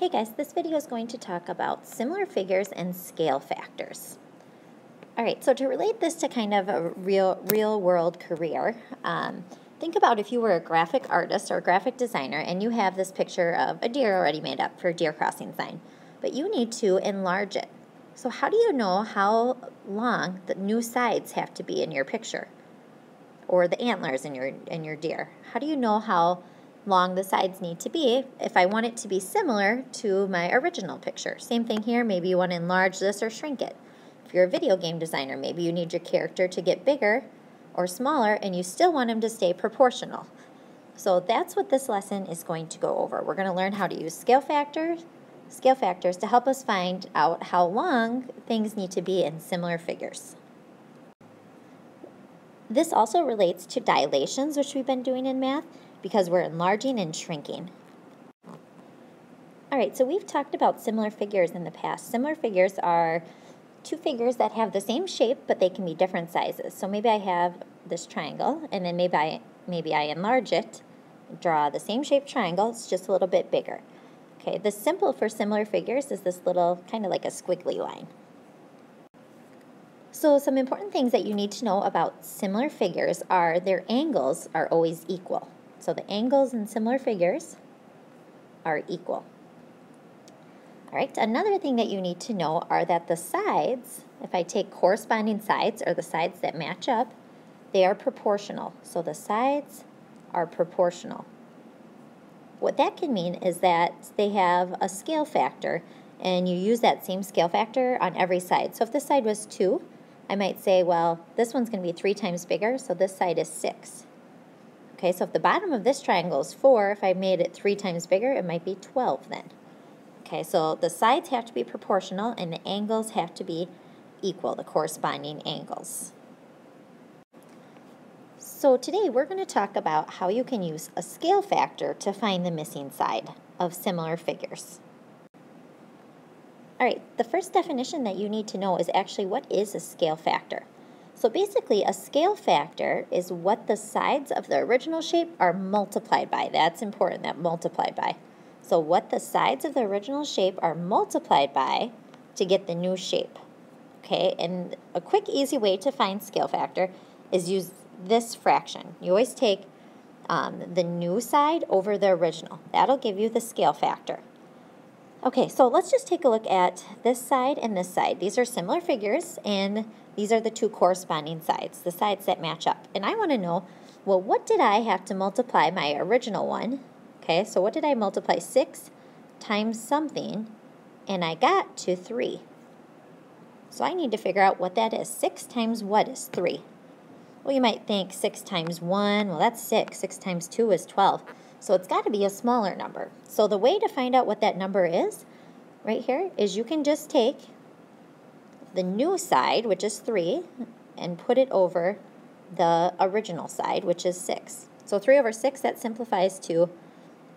Hey guys, this video is going to talk about similar figures and scale factors. All right, so to relate this to kind of a real, real world career, um, think about if you were a graphic artist or a graphic designer and you have this picture of a deer already made up for a deer crossing sign, but you need to enlarge it. So how do you know how long the new sides have to be in your picture? Or the antlers in your, in your deer? How do you know how long the sides need to be if I want it to be similar to my original picture. Same thing here, maybe you want to enlarge this or shrink it. If you're a video game designer, maybe you need your character to get bigger or smaller and you still want them to stay proportional. So that's what this lesson is going to go over. We're going to learn how to use scale factors, scale factors to help us find out how long things need to be in similar figures. This also relates to dilations, which we've been doing in math because we're enlarging and shrinking. All right, so we've talked about similar figures in the past. Similar figures are two figures that have the same shape, but they can be different sizes. So maybe I have this triangle, and then maybe I, maybe I enlarge it, draw the same shaped triangle, it's just a little bit bigger. Okay, the symbol for similar figures is this little, kind of like a squiggly line. So some important things that you need to know about similar figures are their angles are always equal. So the angles in similar figures are equal. All right, another thing that you need to know are that the sides, if I take corresponding sides or the sides that match up, they are proportional. So the sides are proportional. What that can mean is that they have a scale factor and you use that same scale factor on every side. So if this side was 2, I might say, well, this one's going to be 3 times bigger, so this side is 6. Okay, so if the bottom of this triangle is 4, if I made it 3 times bigger, it might be 12 then. Okay, so the sides have to be proportional and the angles have to be equal, the corresponding angles. So today we're going to talk about how you can use a scale factor to find the missing side of similar figures. All right, the first definition that you need to know is actually what is a scale factor? So basically, a scale factor is what the sides of the original shape are multiplied by. That's important, that multiplied by. So what the sides of the original shape are multiplied by to get the new shape. Okay, and a quick, easy way to find scale factor is use this fraction. You always take um, the new side over the original. That'll give you the scale factor. Okay, so let's just take a look at this side and this side. These are similar figures, and these are the two corresponding sides, the sides that match up. And I want to know, well, what did I have to multiply my original one? Okay, so what did I multiply? 6 times something, and I got to 3. So I need to figure out what that is. 6 times what is 3? Well, you might think 6 times 1, well, that's 6. 6 times 2 is 12. So it's got to be a smaller number. So the way to find out what that number is, right here, is you can just take the new side, which is 3, and put it over the original side, which is 6. So 3 over 6, that simplifies to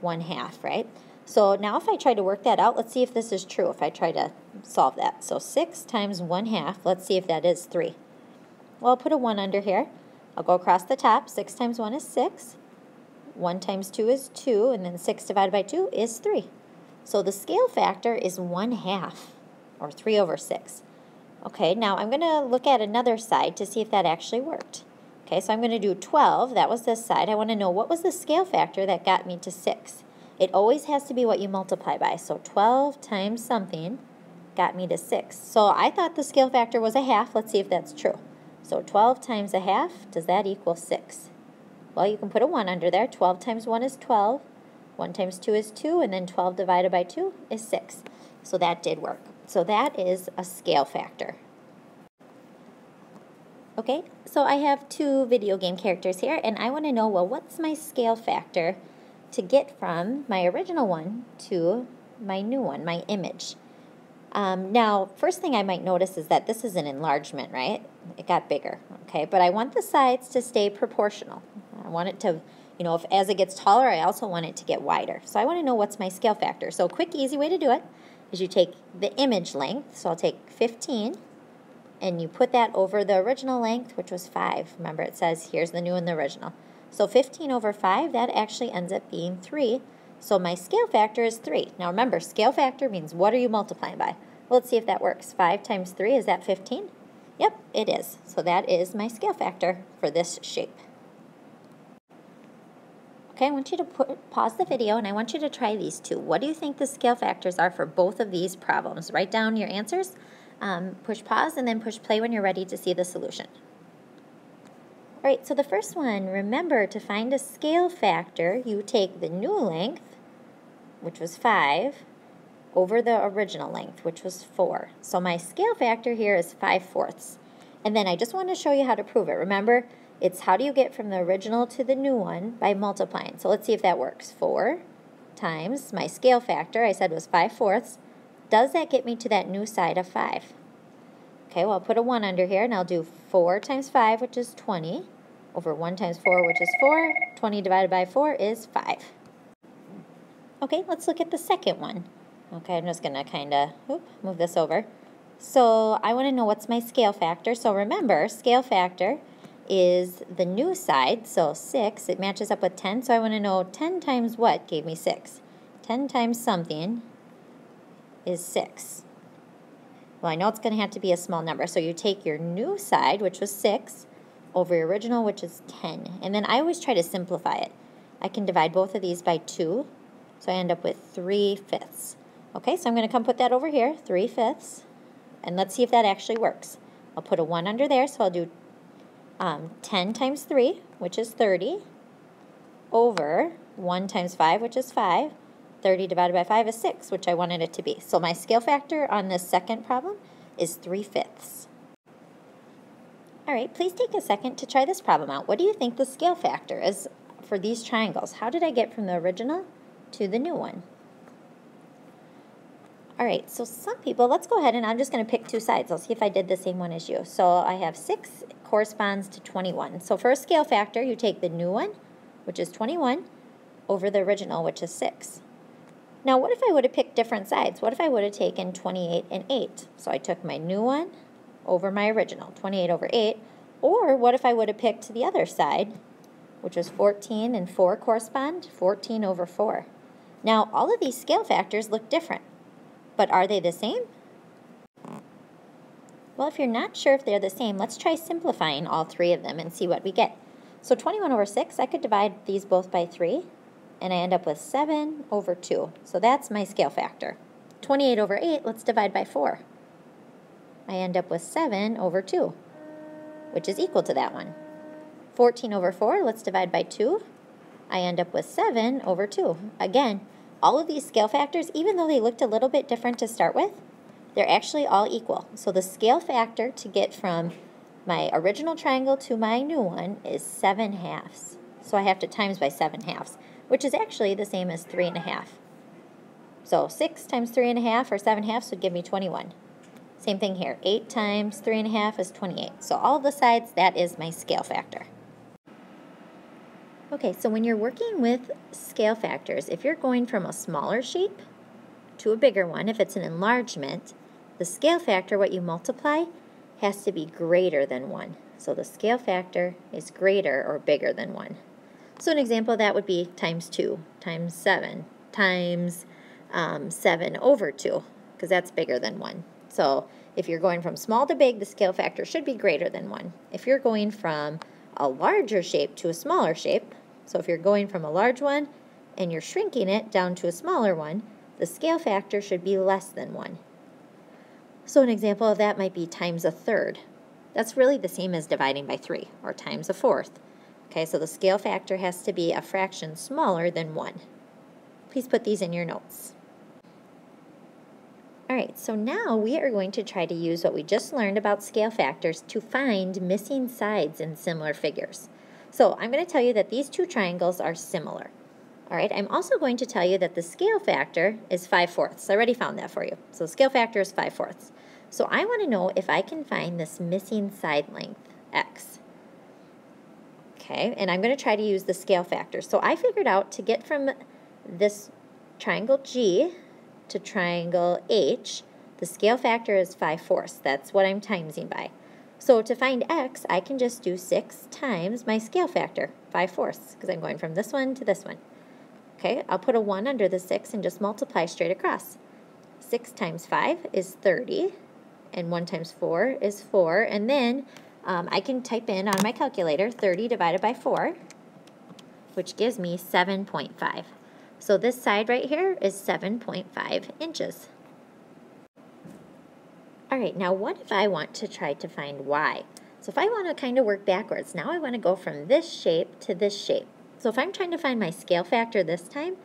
1 half, right? So now if I try to work that out, let's see if this is true, if I try to solve that. So 6 times 1 half, let's see if that is 3. Well, I'll put a 1 under here. I'll go across the top. 6 times 1 is 6. 1 times 2 is 2, and then 6 divided by 2 is 3. So the scale factor is 1 half, or 3 over 6. Okay, now I'm going to look at another side to see if that actually worked. Okay, so I'm going to do 12. That was this side. I want to know what was the scale factor that got me to 6. It always has to be what you multiply by. So 12 times something got me to 6. So I thought the scale factor was a half. Let's see if that's true. So 12 times a half, does that equal 6? Well, you can put a 1 under there. 12 times 1 is 12. 1 times 2 is 2, and then 12 divided by 2 is 6. So that did work. So that is a scale factor. Okay, so I have two video game characters here, and I want to know, well, what's my scale factor to get from my original one to my new one, my image? Um, now, first thing I might notice is that this is an enlargement, right? It got bigger, okay? But I want the sides to stay proportional. I want it to, you know, if as it gets taller, I also want it to get wider. So I want to know what's my scale factor. So quick, easy way to do it is you take the image length, so I'll take 15, and you put that over the original length, which was 5. Remember, it says here's the new and the original. So 15 over 5, that actually ends up being 3. So my scale factor is 3. Now remember, scale factor means what are you multiplying by? Well, let's see if that works. 5 times 3, is that 15? Yep, it is. So that is my scale factor for this shape. Okay, I want you to put, pause the video and I want you to try these two. What do you think the scale factors are for both of these problems? Write down your answers, um, push pause, and then push play when you're ready to see the solution. All right, so the first one, remember to find a scale factor, you take the new length, which was 5, over the original length, which was 4. So my scale factor here is 5 fourths. And then I just want to show you how to prove it. Remember, it's how do you get from the original to the new one by multiplying. So let's see if that works. 4 times my scale factor, I said was 5 fourths. Does that get me to that new side of 5? Okay, well, I'll put a 1 under here, and I'll do 4 times 5, which is 20, over 1 times 4, which is 4. 20 divided by 4 is 5. Okay, let's look at the second one. Okay, I'm just going to kind of move this over. So I want to know what's my scale factor. So remember, scale factor is the new side, so 6, it matches up with 10, so I want to know 10 times what gave me 6? 10 times something is 6. Well, I know it's going to have to be a small number, so you take your new side, which was 6, over your original, which is 10. And then I always try to simplify it. I can divide both of these by 2, so I end up with 3 fifths. Okay, so I'm going to come put that over here, 3 fifths, and let's see if that actually works. I'll put a 1 under there, so I'll do um, 10 times 3, which is 30, over 1 times 5, which is 5. 30 divided by 5 is 6, which I wanted it to be. So my scale factor on this second problem is 3 fifths. All right, please take a second to try this problem out. What do you think the scale factor is for these triangles? How did I get from the original to the new one? All right, so some people, let's go ahead and I'm just going to pick two sides. I'll see if I did the same one as you. So I have 6 corresponds to 21. So for a scale factor, you take the new one, which is 21, over the original, which is 6. Now, what if I would have picked different sides? What if I would have taken 28 and 8? So I took my new one over my original, 28 over 8. Or what if I would have picked the other side, which was 14 and 4 correspond? 14 over 4. Now, all of these scale factors look different. But are they the same? Well, if you're not sure if they're the same, let's try simplifying all three of them and see what we get. So 21 over 6, I could divide these both by 3, and I end up with 7 over 2. So that's my scale factor. 28 over 8, let's divide by 4. I end up with 7 over 2, which is equal to that one. 14 over 4, let's divide by 2. I end up with 7 over 2. Again, all of these scale factors, even though they looked a little bit different to start with, they're actually all equal. So the scale factor to get from my original triangle to my new one is 7 halves. So I have to times by 7 halves, which is actually the same as 3 and a half. So 6 times 3 and a half or 7 halves would give me 21. Same thing here. 8 times 3 and a half is 28. So all the sides, that is my scale factor. Okay, so when you're working with scale factors, if you're going from a smaller shape to a bigger one, if it's an enlargement, the scale factor, what you multiply, has to be greater than 1. So the scale factor is greater or bigger than 1. So an example of that would be times 2, times 7, times um, 7 over 2, because that's bigger than 1. So if you're going from small to big, the scale factor should be greater than 1. If you're going from a larger shape to a smaller shape, so if you're going from a large one and you're shrinking it down to a smaller one, the scale factor should be less than 1. So an example of that might be times a third. That's really the same as dividing by 3, or times a fourth. Okay, so the scale factor has to be a fraction smaller than 1. Please put these in your notes. All right, so now we are going to try to use what we just learned about scale factors to find missing sides in similar figures. So I'm going to tell you that these two triangles are similar. All right, I'm also going to tell you that the scale factor is 5 fourths. I already found that for you. So scale factor is 5 fourths. So I want to know if I can find this missing side length, x. Okay, and I'm going to try to use the scale factor. So I figured out to get from this triangle G to triangle H, the scale factor is 5 fourths. That's what I'm timesing by. So to find x, I can just do 6 times my scale factor, 5 fourths, because I'm going from this one to this one. Okay, I'll put a 1 under the 6 and just multiply straight across. 6 times 5 is 30, and 1 times 4 is 4. And then um, I can type in on my calculator 30 divided by 4, which gives me 7.5. So this side right here is 7.5 inches. All right, now what if I want to try to find y? So if I want to kind of work backwards, now I want to go from this shape to this shape. So if I'm trying to find my scale factor this time,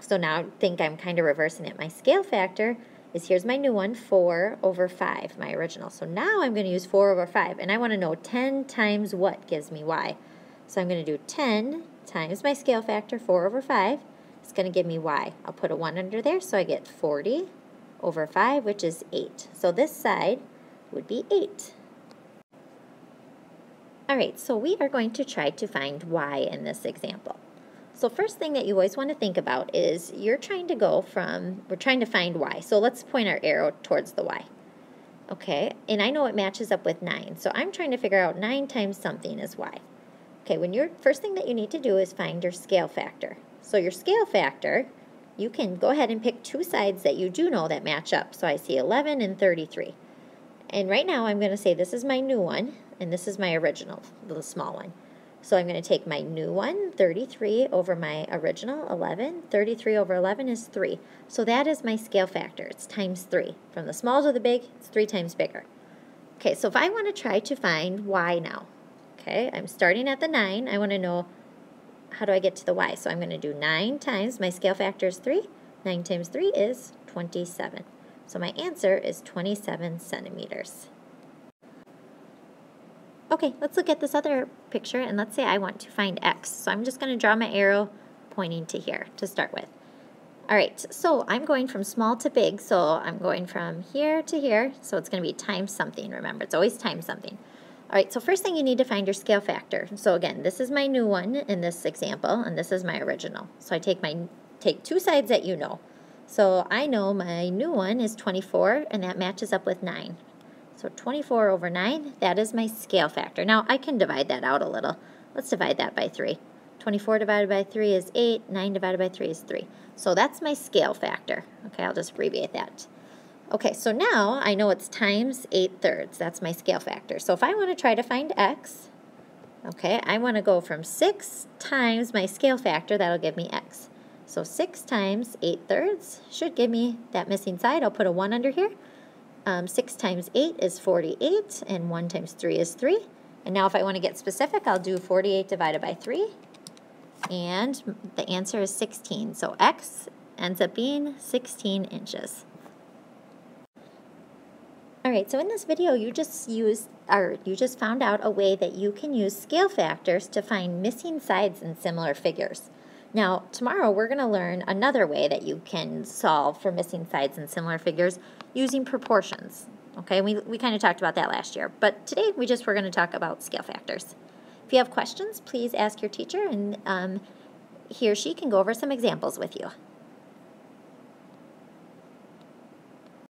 so now I think I'm kind of reversing it. My scale factor is here's my new one, 4 over 5, my original. So now I'm going to use 4 over 5, and I want to know 10 times what gives me y. So I'm going to do 10 times my scale factor, 4 over 5. It's going to give me y. I'll put a 1 under there, so I get 40 over 5, which is 8. So this side would be 8. All right, so we are going to try to find y in this example. So first thing that you always want to think about is you're trying to go from, we're trying to find y. So let's point our arrow towards the y. Okay, and I know it matches up with 9. So I'm trying to figure out 9 times something is y. Okay, when you're, first thing that you need to do is find your scale factor. So your scale factor you can go ahead and pick two sides that you do know that match up. So I see 11 and 33. And right now I'm going to say this is my new one, and this is my original, the small one. So I'm going to take my new one, 33, over my original, 11. 33 over 11 is 3. So that is my scale factor. It's times 3. From the small to the big, it's 3 times bigger. Okay, so if I want to try to find y now, okay, I'm starting at the 9. I want to know how do I get to the y? So I'm going to do 9 times, my scale factor is 3. 9 times 3 is 27. So my answer is 27 centimeters. Okay, let's look at this other picture, and let's say I want to find x. So I'm just going to draw my arrow pointing to here to start with. All right, so I'm going from small to big, so I'm going from here to here, so it's going to be times something, remember, it's always times something. All right, so first thing you need to find your scale factor. So again, this is my new one in this example, and this is my original. So I take my take two sides that you know. So I know my new one is 24, and that matches up with 9. So 24 over 9, that is my scale factor. Now, I can divide that out a little. Let's divide that by 3. 24 divided by 3 is 8, 9 divided by 3 is 3. So that's my scale factor. Okay, I'll just abbreviate that. Okay, so now I know it's times 8 thirds. That's my scale factor. So if I want to try to find x, okay, I want to go from 6 times my scale factor. That'll give me x. So 6 times 8 thirds should give me that missing side. I'll put a 1 under here. Um, 6 times 8 is 48, and 1 times 3 is 3. And now if I want to get specific, I'll do 48 divided by 3. And the answer is 16. So x ends up being 16 inches. All right, so in this video, you just used, or you just found out a way that you can use scale factors to find missing sides in similar figures. Now, tomorrow we're going to learn another way that you can solve for missing sides in similar figures using proportions. Okay, we, we kind of talked about that last year, but today we just were going to talk about scale factors. If you have questions, please ask your teacher and um, he or she can go over some examples with you.